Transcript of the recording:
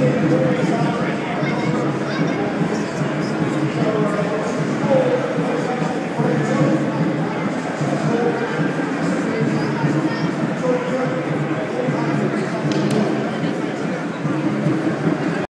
Música